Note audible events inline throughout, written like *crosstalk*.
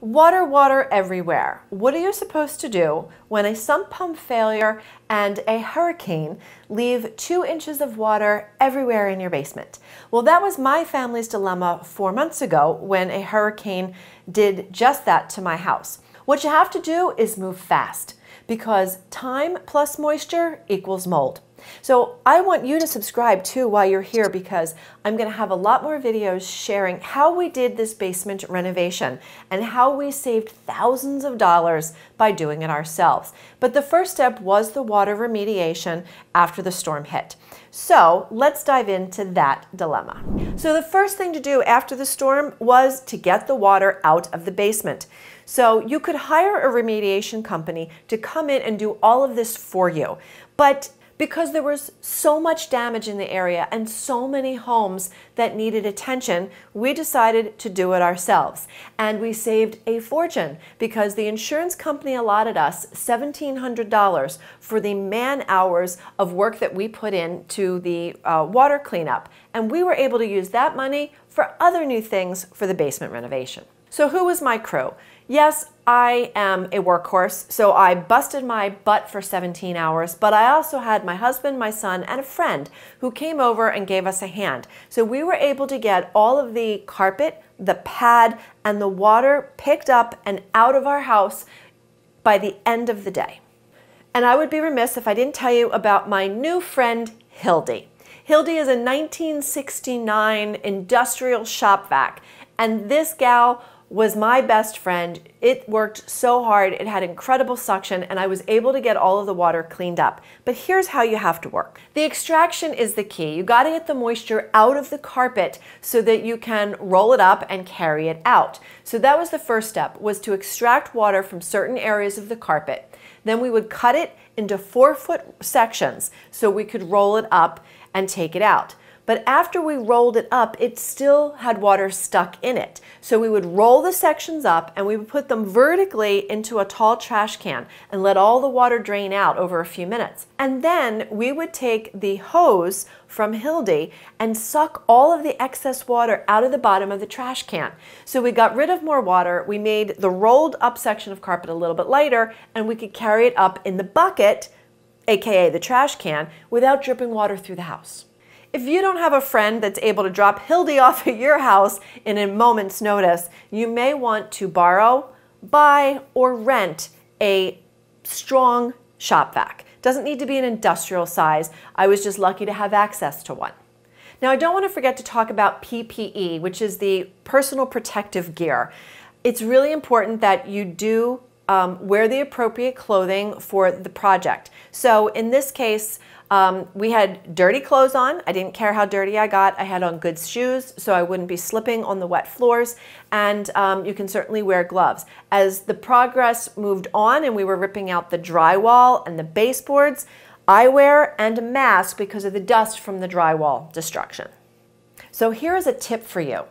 Water, water everywhere. What are you supposed to do when a sump pump failure and a hurricane leave two inches of water everywhere in your basement? Well, that was my family's dilemma four months ago when a hurricane did just that to my house. What you have to do is move fast because time plus moisture equals mold. So I want you to subscribe too while you're here because I'm going to have a lot more videos sharing how we did this basement renovation and how we saved thousands of dollars by doing it ourselves. But the first step was the water remediation after the storm hit. So let's dive into that dilemma. So the first thing to do after the storm was to get the water out of the basement. So you could hire a remediation company to come in and do all of this for you. But because there was so much damage in the area and so many homes that needed attention, we decided to do it ourselves. And we saved a fortune because the insurance company allotted us $1,700 for the man hours of work that we put into the uh, water cleanup. And we were able to use that money for other new things for the basement renovation. So who was my crew? Yes, I am a workhorse, so I busted my butt for 17 hours, but I also had my husband, my son, and a friend who came over and gave us a hand. So we were able to get all of the carpet, the pad, and the water picked up and out of our house by the end of the day. And I would be remiss if I didn't tell you about my new friend, Hildy. Hildy is a 1969 industrial shop vac, and this gal was my best friend. It worked so hard. It had incredible suction and I was able to get all of the water cleaned up. But here's how you have to work. The extraction is the key. You got to get the moisture out of the carpet so that you can roll it up and carry it out. So that was the first step was to extract water from certain areas of the carpet. Then we would cut it into four foot sections so we could roll it up and take it out. But after we rolled it up, it still had water stuck in it. So we would roll the sections up and we would put them vertically into a tall trash can and let all the water drain out over a few minutes. And then we would take the hose from Hildy and suck all of the excess water out of the bottom of the trash can. So we got rid of more water, we made the rolled up section of carpet a little bit lighter, and we could carry it up in the bucket, aka the trash can, without dripping water through the house. If you don't have a friend that's able to drop Hildy *laughs* off at your house in a moment's notice, you may want to borrow, buy, or rent a strong shop vac. Doesn't need to be an industrial size. I was just lucky to have access to one. Now, I don't want to forget to talk about PPE, which is the personal protective gear. It's really important that you do um, wear the appropriate clothing for the project. So in this case, um, we had dirty clothes on. I didn't care how dirty I got. I had on good shoes so I wouldn't be slipping on the wet floors. And um, you can certainly wear gloves. As the progress moved on and we were ripping out the drywall and the baseboards, eyewear and a mask because of the dust from the drywall destruction. So here is a tip for you.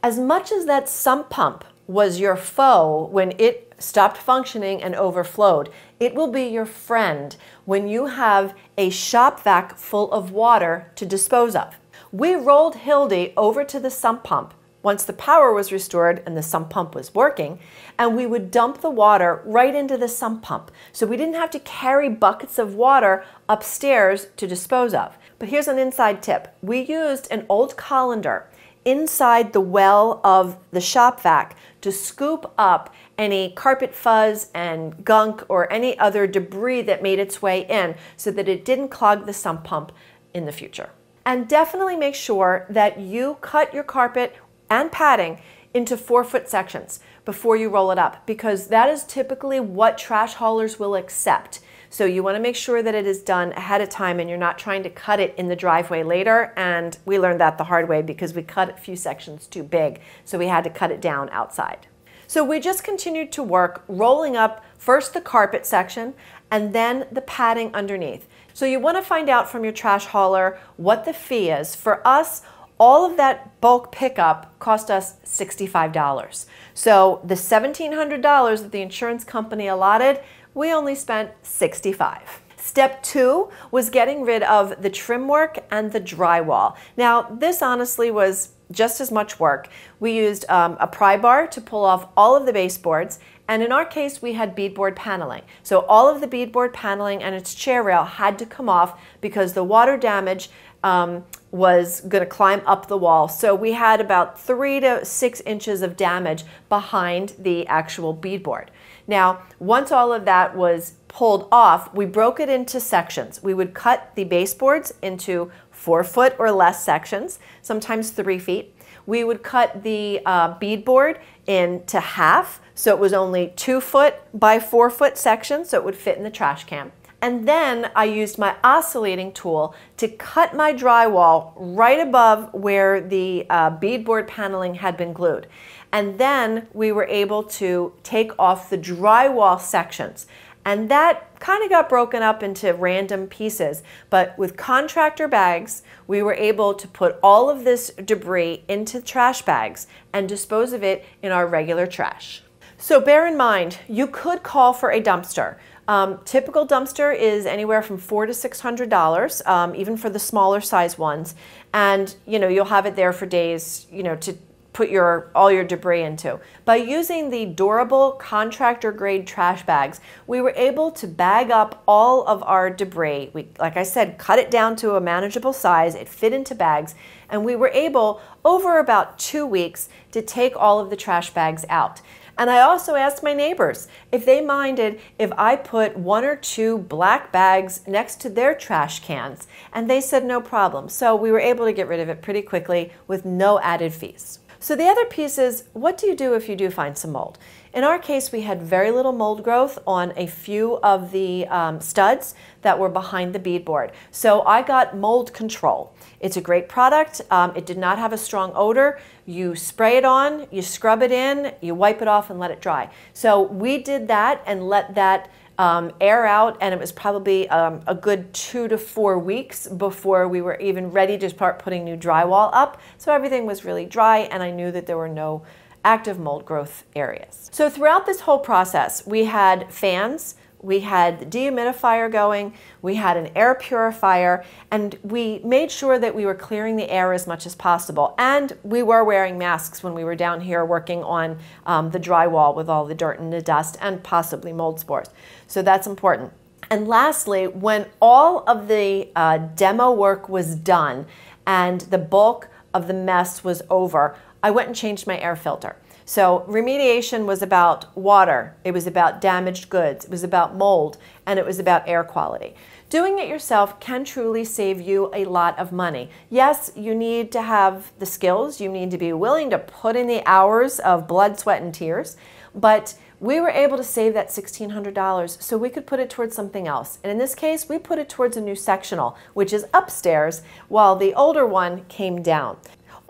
As much as that sump pump was your foe when it stopped functioning and overflowed, it will be your friend when you have a shop vac full of water to dispose of. We rolled Hildy over to the sump pump once the power was restored and the sump pump was working, and we would dump the water right into the sump pump. So we didn't have to carry buckets of water upstairs to dispose of. But here's an inside tip. We used an old colander inside the well of the shop vac to scoop up any carpet fuzz and gunk or any other debris that made its way in so that it didn't clog the sump pump in the future. And definitely make sure that you cut your carpet and padding into four foot sections before you roll it up because that is typically what trash haulers will accept. So you want to make sure that it is done ahead of time and you're not trying to cut it in the driveway later. And we learned that the hard way because we cut a few sections too big. So we had to cut it down outside. So we just continued to work rolling up first the carpet section and then the padding underneath. So you want to find out from your trash hauler what the fee is. For us, all of that bulk pickup cost us $65. So the $1,700 that the insurance company allotted, we only spent 65. Step two was getting rid of the trim work and the drywall. Now, this honestly was just as much work. We used um, a pry bar to pull off all of the baseboards, and in our case, we had beadboard paneling. So all of the beadboard paneling and its chair rail had to come off because the water damage um, was going to climb up the wall. So we had about three to six inches of damage behind the actual beadboard. Now, once all of that was pulled off, we broke it into sections. We would cut the baseboards into four foot or less sections, sometimes three feet. We would cut the uh, beadboard into half, so it was only two foot by four foot sections, so it would fit in the trash can. And then I used my oscillating tool to cut my drywall right above where the uh, beadboard paneling had been glued. And then we were able to take off the drywall sections. And that kind of got broken up into random pieces. But with contractor bags, we were able to put all of this debris into trash bags and dispose of it in our regular trash. So bear in mind, you could call for a dumpster. Um, typical dumpster is anywhere from four to six hundred dollars, um, even for the smaller size ones, and you know you'll have it there for days, you know, to put your all your debris into. By using the durable contractor grade trash bags, we were able to bag up all of our debris. We, like I said, cut it down to a manageable size. It fit into bags, and we were able over about two weeks to take all of the trash bags out. And I also asked my neighbors if they minded if I put one or two black bags next to their trash cans. And they said no problem. So we were able to get rid of it pretty quickly with no added fees. So the other piece is, what do you do if you do find some mold? In our case, we had very little mold growth on a few of the um, studs that were behind the beadboard. So I got mold control. It's a great product. Um, it did not have a strong odor. You spray it on, you scrub it in, you wipe it off and let it dry. So we did that and let that um, air out, and it was probably um, a good two to four weeks before we were even ready to start putting new drywall up. So everything was really dry, and I knew that there were no active mold growth areas. So throughout this whole process, we had fans, we had the dehumidifier going, we had an air purifier, and we made sure that we were clearing the air as much as possible. And we were wearing masks when we were down here working on um, the drywall with all the dirt and the dust and possibly mold spores. So that's important. And lastly, when all of the uh, demo work was done and the bulk of the mess was over, I went and changed my air filter. So remediation was about water, it was about damaged goods, it was about mold, and it was about air quality. Doing it yourself can truly save you a lot of money. Yes, you need to have the skills, you need to be willing to put in the hours of blood, sweat, and tears, but we were able to save that $1,600 so we could put it towards something else. And in this case, we put it towards a new sectional, which is upstairs, while the older one came down.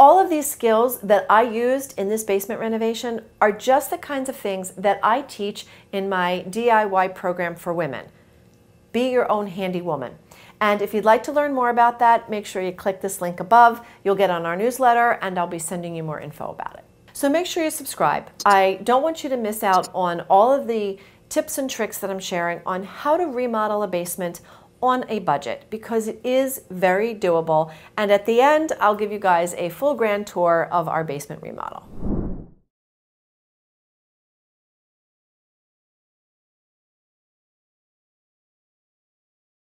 All of these skills that I used in this basement renovation are just the kinds of things that I teach in my DIY program for women. Be your own handy woman. And if you'd like to learn more about that, make sure you click this link above. You'll get on our newsletter and I'll be sending you more info about it. So make sure you subscribe. I don't want you to miss out on all of the tips and tricks that I'm sharing on how to remodel a basement on a budget because it is very doable. And at the end, I'll give you guys a full grand tour of our basement remodel.